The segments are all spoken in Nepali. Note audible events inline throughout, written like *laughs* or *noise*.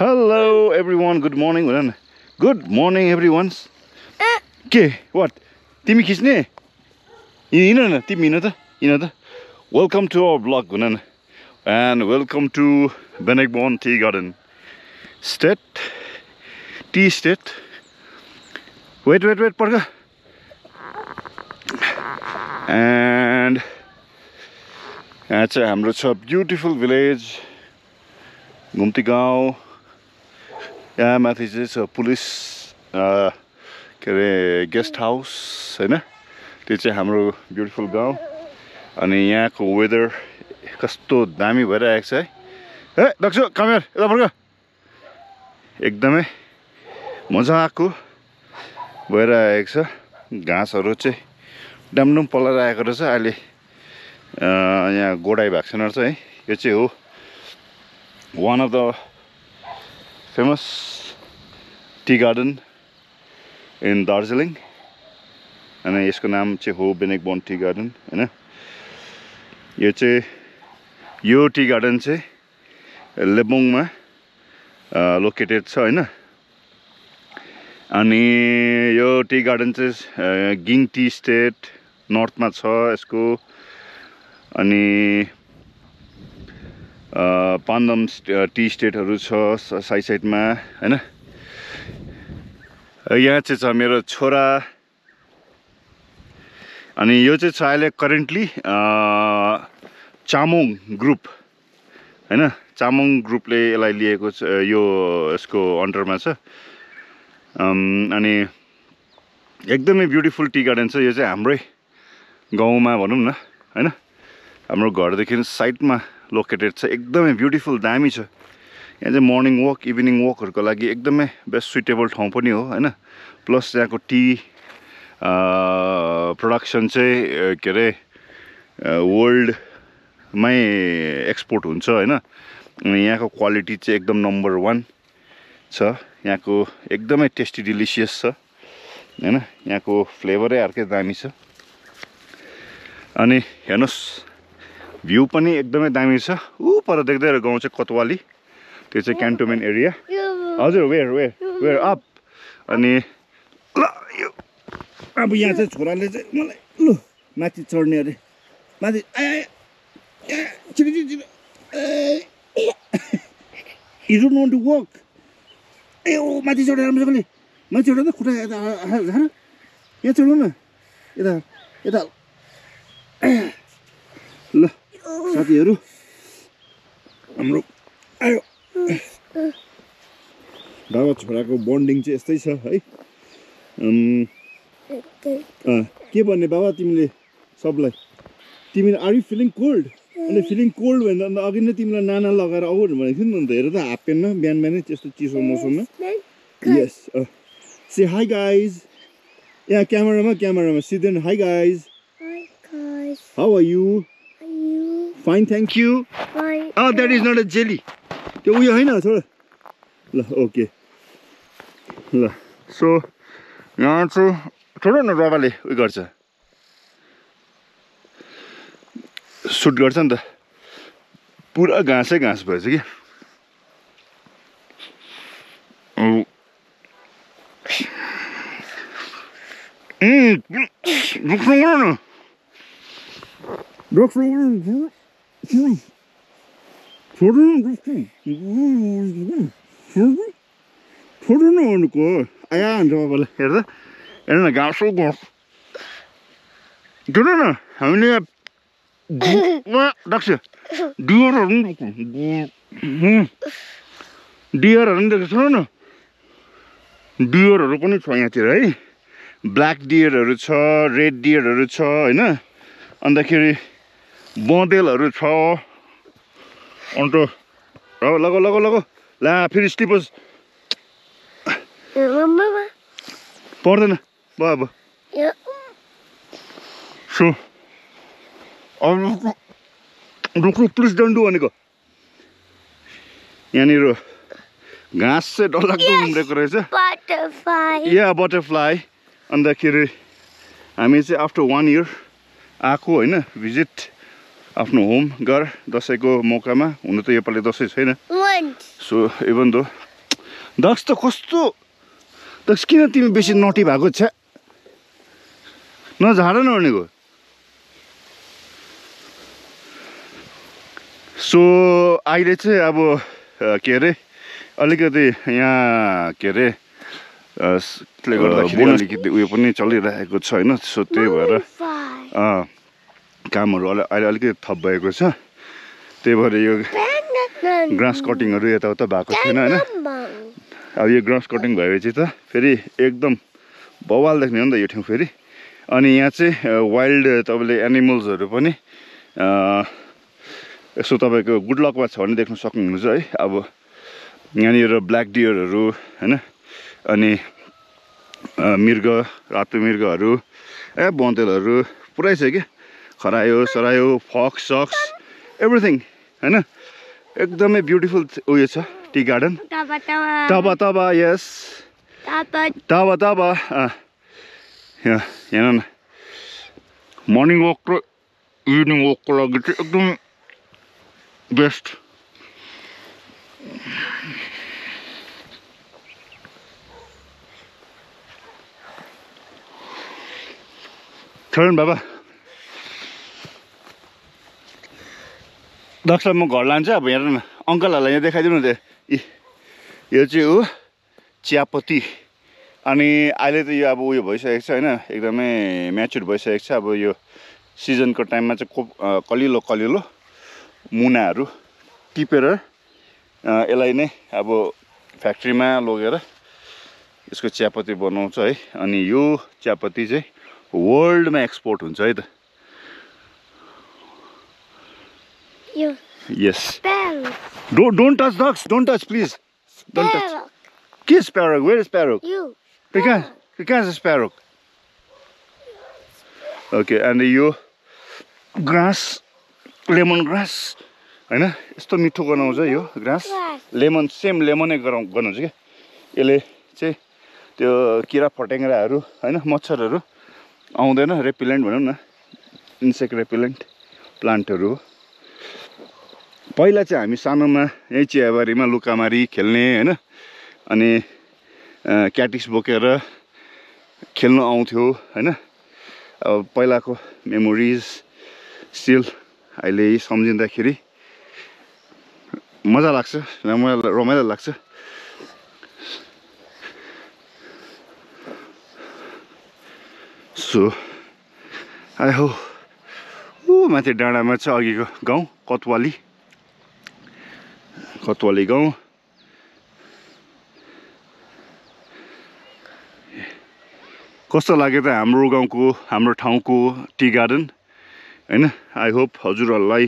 Hello everyone good morning भन गुड मर्निङ एभ्री वान के वाट तिमी खिच्ने हिँड न तिमी हिँड त हिँड त वेलकम टु अवर ब्लग भन न and welcome to Bannockburn tea garden estate tea estate wait wait wait पर्ख एन्ड यहाँ चाहिँ हाम्रो छ ब्युटिफुल भिलेज घुम्ती गाउँ यहाँ माथि चाहिँ छ पुलिस के अरे गेस्ट हाउस होइन त्यो चाहिँ हाम्रो ब्युटिफुल गाउँ अनि यहाँको वेदर कस्तो दामी भइरहेको छ है ए दक्ष कमेर यता फर्क एकदमै मजाको भइरहेको छ घाँसहरू चाहिँ डामडुम पलाएर आएको रहेछ अहिले यहाँ गोडाइ भएको छैन रहेछ है। यो चाहिँ हो one of the famous tea garden in Darjeeling अनि यसको नाम चाहिँ हो बेनेक टी गार्डन होइन यो चाहिँ यो टी गार्डन चाहिँ लेबोङमा लोकेटेड छ होइन अनि यो टी गार्डन चाहिँ गिङ टी स्टेट नर्थमा छ यसको अनि पान्दम टी स्टेटहरू छ साइड साइडमा होइन? यहाँ चाहिँ छ मेरो छोरा। अनि यो चाहिँ छ अहिले करेन्टली चामोङ ग्रुप होइन? चामोङ ग्रुपले यसलाई लिएको यो यसको अन्डरमा छ। अनि एकदमै ब्युटिफुल टी गार्डन छ। यो चाहिँ हाम्रै गाउँमा भनौँ न होइन? हाम्रो घरदेखि साइडमा लोकेटेड छ एकदमै ब्युटिफुल दामी छ यहाँ चाहिँ मर्निङ वक इभिनिङ वकहरूको लागि एकदमै बेस्ट सुइटेबल ठाउँ पनि हो होइन प्लस यहाँको टी प्रडक्सन चाहिँ के अरे वर्ल्डमै एक्सपोर्ट हुन्छ होइन यहाँको क्वालिटी चाहिँ एकदम नम्बर वान छ यहाँको एकदमै टेस्टी डिलिसियस छ होइन यहाँको फ्लेभरै अर्कै दामी छ अनि हेर्नुहोस् भ्यू पनि एकदमै दामी छ। ऊ पर देख्दै गाउँ चाहिँ कोतवाली। त्यो चाहिँ क्यान्टोमेन्ट एरिया। हजुर वेयर वेयर वेयर अप। अनि ल यो। अब यहाँ चाहिँ छोराले चाहिँ मलाई लु माथि चढ्ने अरे। माथि छिटो वन्ट टु वक ए ओ माथि चढेर राम्रोसँगले माथि चढेर त खुट्टा यता यहाँ चढ्नु न। यता यता। ल। साथीहरू हाम्रो आयो। बाबा छोराको बन्डिङ चाहिँ यस्तै छ है। के भन्ने बाबा तिमीले सबलाई? तिमीले आर यु फिलिङ कोल्ड अनि फिलिङ कोल्ड भने अन्त अघि नै तिमीलाई नाना लगाएर आऊ भनेको थियो नि अन्त हेर त हाफ पेन्टमा बिहान बिहानै त्यस्तो चिसो मौसममा। यस से हाई गाइज यहाँ क्यामेरामा क्यामेरामा। सिधै hi guys how are you fine thank you अँ that is not a jelly त्यो उयो होइन छोड ल ओके ल सो यहाँ चाहिँ छोड न रबाले उयो गर्छ। सुट गर्छ नि त। पुरा घाँसै घाँस भएछ कि। न छोड्नु छोड्नु न भनेको आया हुन्छ बाबालाई हेर्दा हेर न घाँसो घाँस छोड न हामीले यहाँ दक्ष डियरहरू पनि डियरहरू पनि देखेको छ न डियरहरू पनि छ यहाँतिर है ब्ल्याक डियरहरू छ रेड डियरहरू छ होइन अन्तखेरि बँदेलहरू छ। अन्त लग लग लग ला फेरि स्लिपर्स पर्दैन। भयो अब सो अब रुख प्लिज डन्डु भनेको। यहाँनिर घाँस चाहिँ डरलाग्दो उम्रेको रहेछ। या बटरफ्लाई अन्तखेरि हामी चाहिँ आफ्टर वान इयर आएको होइन भिजिट आफ्नो होम घर दसैँको मौकामा हुनु त योपालि दसैँ छैन। सो इभन दो दक्ष त कस्तो? दक्ष किन तिमी बेसी नटी भएको छ नझाड नभनेको सो अहिले चाहिँ अब के अरे अलिकति यहाँ के अरे ले गर्दाखेरि अलिकति उयो पनि चलिरहेको छ होइन? सो त्यही भएर कामहरू अहिले अलिकति थप भएको छ। त्यही भएर यो ग्रास कटिङहरू यताउता भएको छैन होइन? अब यो ग्रास कटिङ भएपछि त फेरि एकदम बवाल देख्ने हो नि त यो ठाउँ फेरि। अनि यहाँ चाहिँ वाइल्ड तपाईँले एनिमल्सहरू पनि यसो तपाईँको गुड लकमा छ भने देख्न सक्नुहुन्छ है। अब यहाँनिर ब्ल्याक डियरहरू होइन? अनि मृग रातो मृगहरू ए बन्तेलहरू पुरै छ क्या खरायो सरायो फक्स सक्स एभ्रिथिङ होइन एकदमै ब्युटिफुल उयो छ टी गार्डन। तब तब यस तब तब हेर न। मर्निङ वक र इभिनिङ वकको लागि चाहिँ एकदम बेस्ट छोड बाबा। दक्षलाई म घर लान्छु अब हेर न अङ्कलहरूलाई यहाँ देखाइदिनु त। यो चाहिँ हो चियापत्ती। अनि अहिले त यो अब उयो भइसकेको छ होइन? एकदमै म्याचुर भइसकेको छ। अब यो सिजनको टाइममा चाहिँ को कलिलो कलिलो मुनाहरू टिपेर यसलाई नै अब फ्याक्ट्रीमा लगेर यसको चियापत्ती बनाउँछ है। अनि यो चियापत्ती चाहिँ वर्ल्डमा एक्सपोर्ट हुन्छ है त। Yes. Sparrow. Don't don't touch ducks. Don't touch, please. Don't touch. Sparrow. Kiss sparrow. Where is sparrow? You. Because because is sparrow. Okay, and यो ग्रास लेमन ग्रास होइन यस्तो मिठो गनाउँछ यो ग्रास लेमन सेम लेमनै गराउ गनाउँछ क्या यसले चाहिँ त्यो किरा फटेङ्ग्राहरू होइन मच्छरहरू आउँदैन रेपिलेन्ट भनौँ न इन्सेक्ट रेपिलेन्ट प्लान्टहरू हो पहिला चाहिँ हामी सानोमा यहीँ चियाबारीमा लुकामारी खेल्ने होइन? अनि क्याटिस बोकेर खेल्नु आउँथ्यो होइन? अब पहिलाको मेमोरिज स्टिल अहिले सम्झिँदाखेरि मजा लाग्छ रमाइलो रमाइलो लाग्छ। सो आइ हो। ऊ माथि डाँडामा छ अघिको गाउँ कतवाली। कतवाली गाउँ कस्तो लाग्यो त हाम्रो गाउँको हाम्रो ठाउँको टी गार्डन होइन आई होप हजुरहरूलाई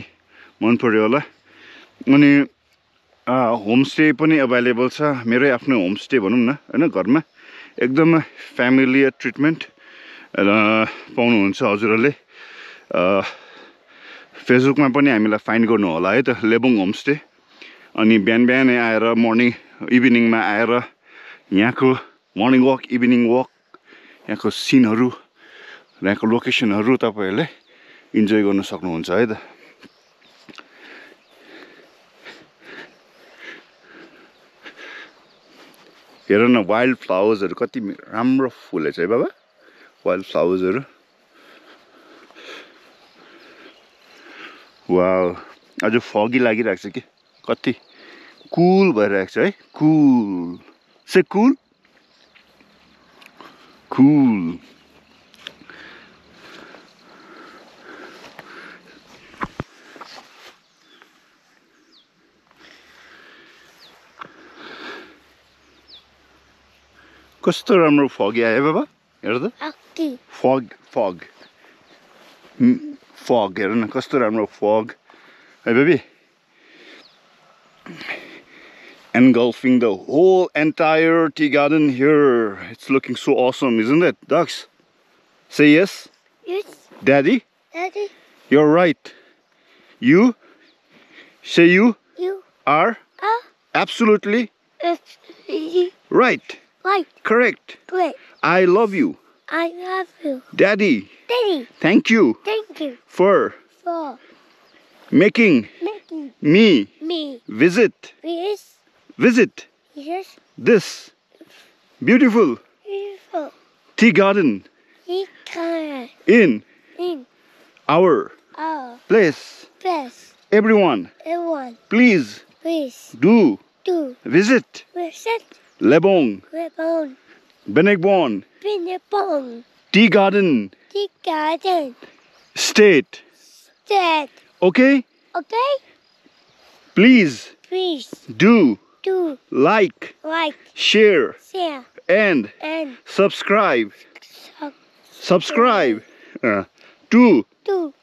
मन पऱ्यो होला अनि होमस्टे पनि एभाइलेबल छ मेरै आफ्नो होमस्टे भनौँ न होइन घरमा एकदमै फ्यामिली ट्रिटमेन्ट पाउनुहुन्छ हजुरहरूले फेसबुकमा पनि हामीलाई फाइन गर्नु होला है त लेबुङ होमस्टे अनि बिहान बिहानै आएर मर्निङ इभिनिङमा आएर यहाँको मर्निङ वक इभिनिङ वक यहाँको सिनहरू यहाँको लोकेसनहरू तपाईँहरूले इन्जोय गर्नु सक्नुहुन्छ है त? हेर न वाइल्ड फ्लावर्सहरू कति राम्रो फुलेछ है बाबा? वाइल्ड फ्लावर्सहरू वा अझ फगी लागिरहेको छ कि? कति? कुल भइरहेको छ है? कुल। से कुल? कुल। कस्तो राम्रो फगी आयो बाबा? हेर त। फग फग। फग। हेर न कस्तो राम्रो फग। है baby? Engulfing the whole entire tea garden here. It's looking so awesome, isn't it, ducks? Say yes. Yes. Daddy? Daddy. You're right. You? Say you? You. Are? Are. Absolutely. Absolutely. Right. Right. Correct. Great. I love you. I love you. Daddy. Daddy. Thank you. Thank you For for making making me me visit. this Visit. Yes. This beautiful Beautiful. tea garden He can in in our our place. best. Everyone, Everyone, please please do do visit visit Lebong Ribbon, Benegbon Pinnipon, Tea Garden the garden. State. Dad, Okay? okay? Please Please do do like, like, share, share, and and subscribe. sub Subscribe uh, to to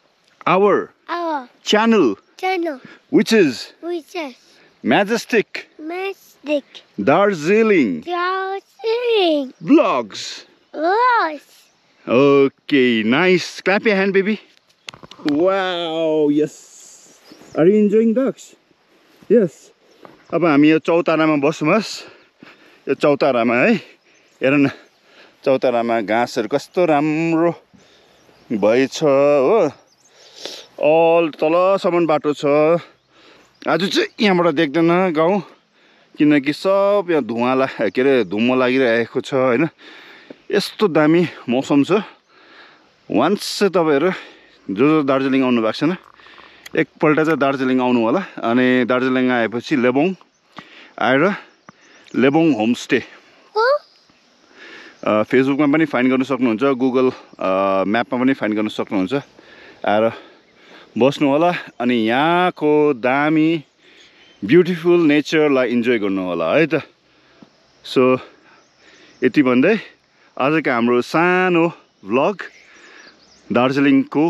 our our channel, channel, which is which is Majestic Mystic Darjeeling Dancing Vlogs. Lost. Okay, nice. Clap your hand, baby. Wow, yes. Are you enjoying ducks? Yes. अब हामी यो चौतारामा बसोस् यो चौतारामा है हेर न चौतारामा घाँसहरू कस्तो राम्रो भएछ हो। अल तलसम्म बाटो छ। आज चाहिँ यहाँबाट देख्दैन गाउँ किनकि सब यहाँ धुवा ला के अरे धुम्म लागिरहेको छ होइन। यस्तो दामी मौसम छ। वान्स चाहिँ तपाईँहरू जो जो दार्जिलिङ आउनु भएको छैन एकपल्ट चाहिँ दार्जिलिङ आउनु होला। अनि दार्जिलिङ आएपछि लेबोङ आएर लेबोङ होमस्टे। फेसबुकमा पनि फाइन गर्नु सक्नुहुन्छ गुगल म्यापमा पनि फाइन गर्नु सक्नुहुन्छ। आएर बस्नु होला अनि यहाँको दामी ब्युटिफुल नेचरलाई इन्जोय गर्नु होला है त। सो यति भन्दै आजको हाम्रो सानो भ्लग दार्जिलिङको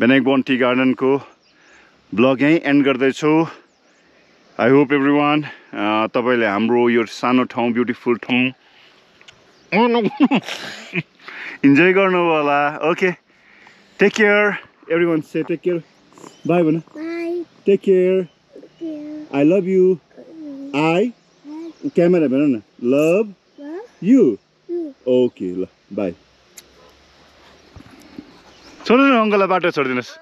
बेनेकबन टी गार्डनको भ्लग यहीँ एन्ड गर्दैछु आई होप एभ्री वान तपाईँले हाम्रो यो सानो ठाउँ ब्युटिफुल ठाउँ इन्जोय गर्नु होला okay take care everyone say take care bye भन. Take care. I love you I camera भन न लभ यु. ओके ल बाई छोड्नु न अङ्कललाई बाटो छोडिदिनुहोस्।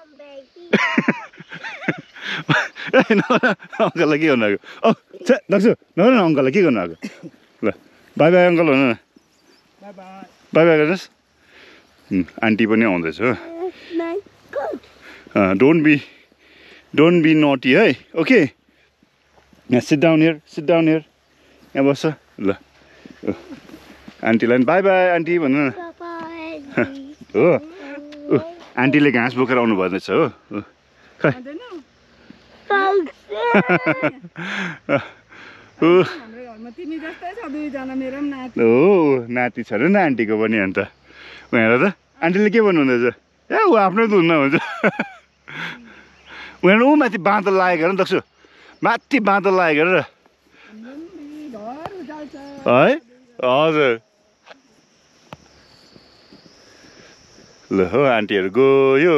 *laughs* अङ्कललाई के गर्नु आएको औ छे दाजु नगर न अङ्कललाई के गर्नु आएको ल बाई बाई अङ्कल भन न। बाई बाई गर्नुहोस् आन्टी पनि आउँदैछ हो. Don't be don't be naughty है? ओके यहाँ sit down here sit down here यहाँ बस्छ। ल आन्टीलाई पनि बाई बाई आन्टी भन्नु न. *laughs* हो। आन्टीले घाँस बोकेर आउनु भएछ हो। खै। *laughs* हो नाति। छ र नि आन्टीको पनि अन्त। ऊ हेर त आन्टीले के भन्नुहुँदैछ? ए ऊ आफ्नै धुनमा हुन्छ। उनीहरू ऊ माथि बाँदर लागेको नि दक्छु माथि बाँदर लागेको उचाल्छ है? हजुर। ल हो आन्टीहरू गयो।